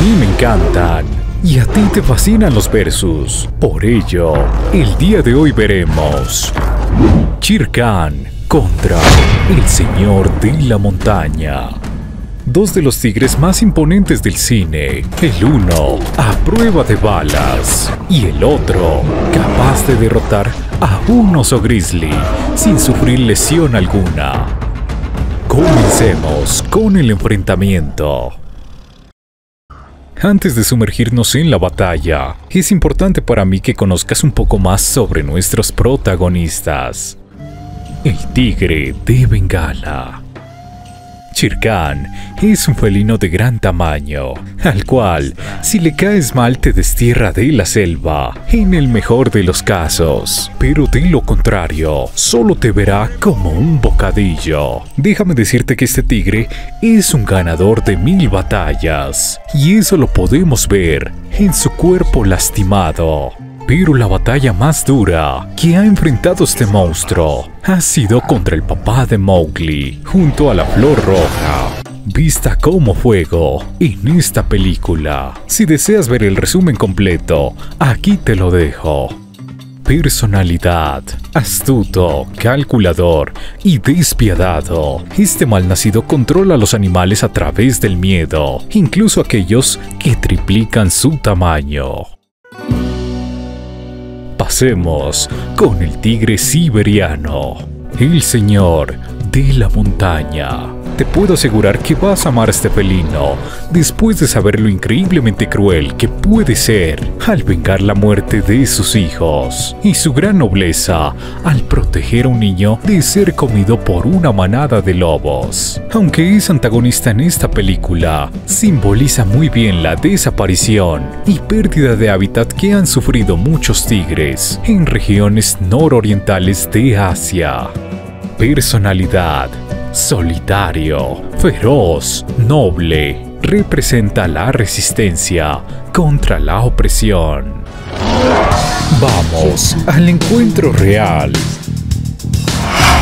mí me encantan. Y a ti te fascinan los versus. Por ello, el día de hoy veremos Chirkan contra el Señor de la Montaña. Dos de los tigres más imponentes del cine. El uno a prueba de balas y el otro capaz de derrotar a un oso grizzly sin sufrir lesión alguna. Comencemos con el enfrentamiento. Antes de sumergirnos en la batalla, es importante para mí que conozcas un poco más sobre nuestros protagonistas. El tigre de Bengala. Chirkan es un felino de gran tamaño, al cual, si le caes mal, te destierra de la selva, en el mejor de los casos. Pero de lo contrario, solo te verá como un bocadillo. Déjame decirte que este tigre es un ganador de mil batallas, y eso lo podemos ver en su cuerpo lastimado. Pero la batalla más dura que ha enfrentado este monstruo ha sido contra el papá de Mowgli, junto a la flor roja, vista como fuego en esta película. Si deseas ver el resumen completo, aquí te lo dejo. Personalidad, astuto, calculador y despiadado. Este malnacido controla a los animales a través del miedo, incluso aquellos que triplican su tamaño. Pasemos con el tigre siberiano, el señor de la montaña. Te puedo asegurar que vas a amar a este felino después de saber lo increíblemente cruel que puede ser al vengar la muerte de sus hijos y su gran nobleza al proteger a un niño de ser comido por una manada de lobos. Aunque es antagonista en esta película, simboliza muy bien la desaparición y pérdida de hábitat que han sufrido muchos tigres en regiones nororientales de Asia. Personalidad solitario, feroz, noble, representa la resistencia contra la opresión. Vamos al encuentro real.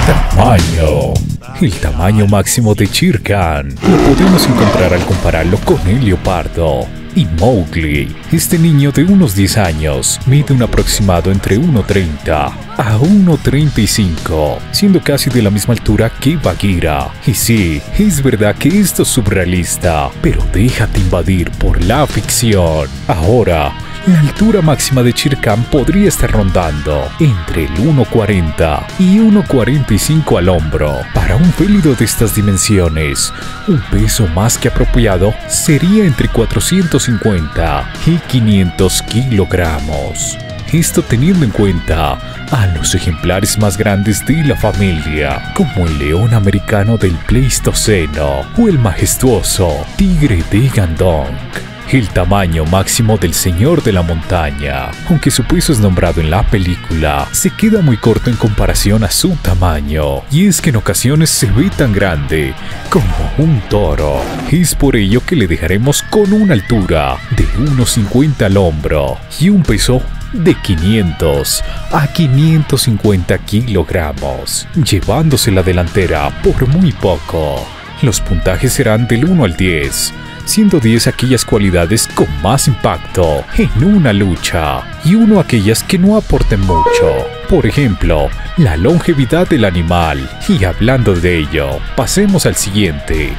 Tamaño. El tamaño máximo de Chirkan lo podemos encontrar al compararlo con el leopardo y Mowgli. Este niño de unos 10 años mide un aproximado entre 1,30 a 1,35, siendo casi de la misma altura que Bagheera. Y sí, es verdad que esto es surrealista, pero déjate invadir por la ficción. Ahora, la altura máxima de Chirkan podría estar rondando entre el 1,40 y 1,45 al hombro. Para un félido de estas dimensiones, un peso más que apropiado sería entre 450 y 500 kilogramos. Esto teniendo en cuenta a los ejemplares más grandes de la familia, como el león americano del Pleistoceno o el majestuoso tigre de Gandong el tamaño máximo del Señor de la Montaña. Aunque su peso es nombrado en la película, se queda muy corto en comparación a su tamaño, y es que en ocasiones se ve tan grande como un toro. Es por ello que le dejaremos con una altura de 1,50 al hombro y un peso de 500 a 550 kilogramos, llevándose la delantera por muy poco. Los puntajes serán del 1 al 10, siendo 10 aquellas cualidades con más impacto en una lucha y 1 aquellas que no aporten mucho. Por ejemplo, la longevidad del animal. Y hablando de ello, pasemos al siguiente.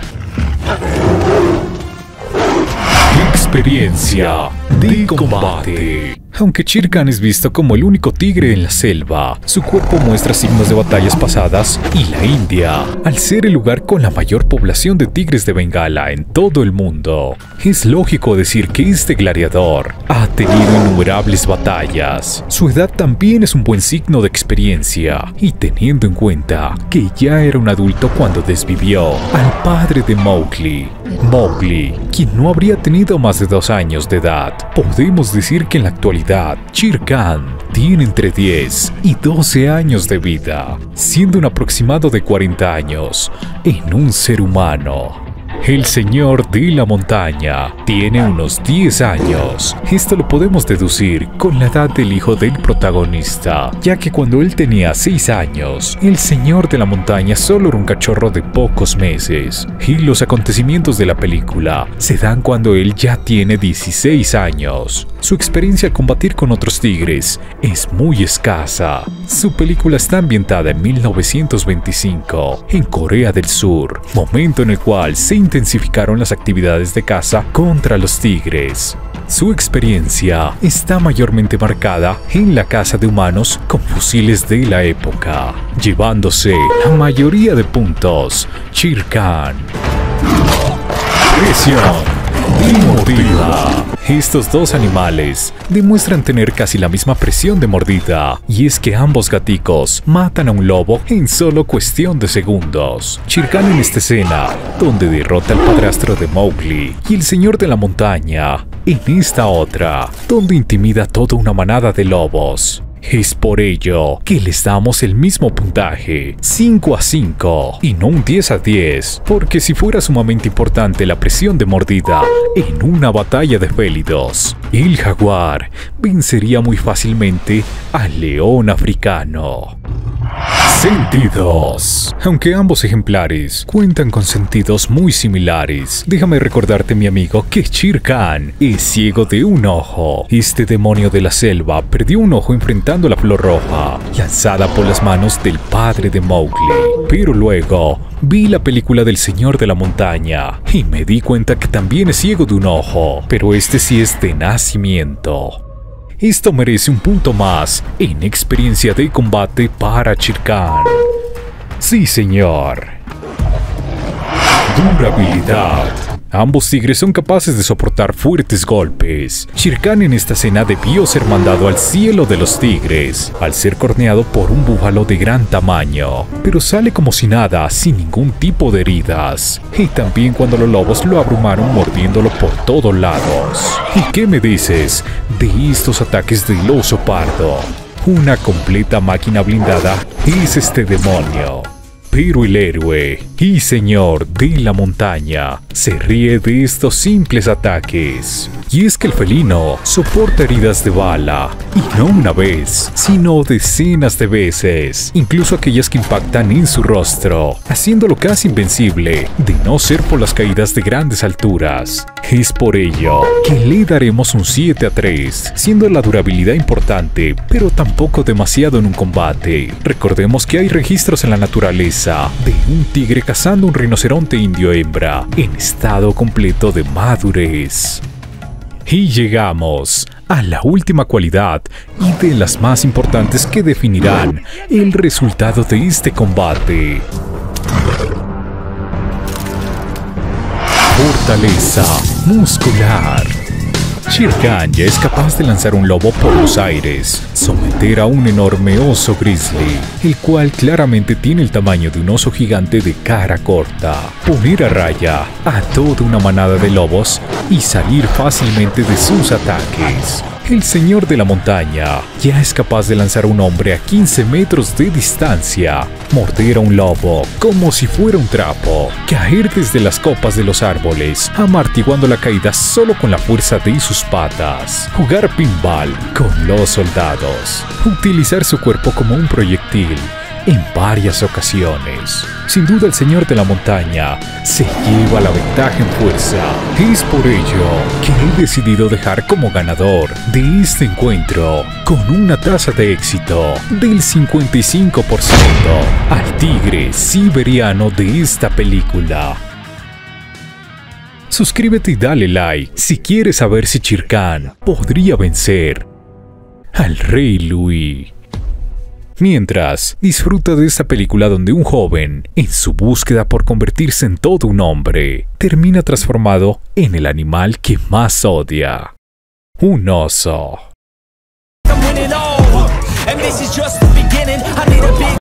Experiencia de combate. Aunque Chirkan es visto como el único tigre en la selva, su cuerpo muestra signos de batallas pasadas y la India, al ser el lugar con la mayor población de tigres de Bengala en todo el mundo, es lógico decir que este gladiador ha tenido innumerables batallas. Su edad también es un buen signo de experiencia, y teniendo en cuenta que ya era un adulto cuando desvivió al padre de Mowgli, Mowgli, quien no habría tenido más de dos años de edad, podemos decir que en la actualidad Chirkan tiene entre 10 y 12 años de vida, siendo un aproximado de 40 años en un ser humano. El señor de la montaña tiene unos 10 años. Esto lo podemos deducir con la edad del hijo del protagonista, ya que cuando él tenía 6 años, el señor de la montaña solo era un cachorro de pocos meses. Y los acontecimientos de la película se dan cuando él ya tiene 16 años. Su experiencia al combatir con otros tigres es muy escasa. Su película está ambientada en 1925, en Corea del Sur, momento en el cual se intensificaron las actividades de caza contra los tigres. Su experiencia está mayormente marcada en la caza de humanos con fusiles de la época, llevándose la mayoría de puntos. Chirkan. Presión. Mordida. Estos dos animales demuestran tener casi la misma presión de mordida, y es que ambos gaticos matan a un lobo en solo cuestión de segundos. Chirkan en esta escena, donde derrota al padrastro de Mowgli, y el señor de la montaña, en esta otra, donde intimida toda una manada de lobos. Es por ello que les damos el mismo puntaje, 5 a 5, y no un 10 a 10, porque si fuera sumamente importante la presión de mordida en una batalla de félidos, el jaguar vencería muy fácilmente al león africano. Sentidos. Aunque ambos ejemplares cuentan con sentidos muy similares, déjame recordarte, mi amigo, que Shere Khan es ciego de un ojo. Este demonio de la selva perdió un ojo enfrentando la flor roja, lanzada por las manos del padre de Mowgli. Pero luego vi la película del Señor de la Montaña y me di cuenta que también es ciego de un ojo, pero este sí es de nacimiento. Esto merece un punto más en experiencia de combate para Chirkan. Sí, señor. Durabilidad. Ambos tigres son capaces de soportar fuertes golpes. Shirkan en esta escena debió ser mandado al cielo de los tigres, al ser corneado por un búfalo de gran tamaño, pero sale como si nada, sin ningún tipo de heridas. Y también cuando los lobos lo abrumaron mordiéndolo por todos lados. ¿Y qué me dices de estos ataques del oso pardo? Una completa máquina blindada es este demonio. Pero el héroe y señor de la montaña se ríe de estos simples ataques. Y es que el felino soporta heridas de bala, y no una vez, sino decenas de veces, incluso aquellas que impactan en su rostro, haciéndolo casi invencible, de no ser por las caídas de grandes alturas. Es por ello que le daremos un 7 a 3, siendo la durabilidad importante, pero tampoco demasiado en un combate. Recordemos que hay registros en la naturaleza de un tigre cazando un rinoceronte indio hembra en estado completo de madurez. Y llegamos a la última cualidad y de las más importantes que definirán el resultado de este combate. Fortaleza muscular. Shere Khan ya es capaz de lanzar un lobo por los aires, someter a un enorme oso grizzly, el cual claramente tiene el tamaño de un oso gigante de cara corta, poner a raya a toda una manada de lobos y salir fácilmente de sus ataques. El señor de la montaña ya es capaz de lanzar a un hombre a 15 metros de distancia, morder a un lobo como si fuera un trapo, caer desde las copas de los árboles, amortiguando la caída solo con la fuerza de sus patas, jugar pinball con los soldados, utilizar su cuerpo como un proyectil en varias ocasiones. Sin duda el Señor de la Montaña se lleva la ventaja en fuerza. Es por ello que he decidido dejar como ganador de este encuentro con una tasa de éxito del 55% al tigre siberiano de esta película. Suscríbete y dale like si quieres saber si Chirkan podría vencer al rey Louis. Mientras, disfruta de esta película donde un joven, en su búsqueda por convertirse en todo un hombre, termina transformado en el animal que más odia. Un oso.